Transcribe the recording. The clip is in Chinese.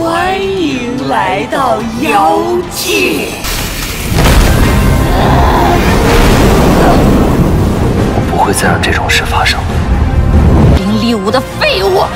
欢迎来到妖界。我不会再让这种事发生。林立武的废物。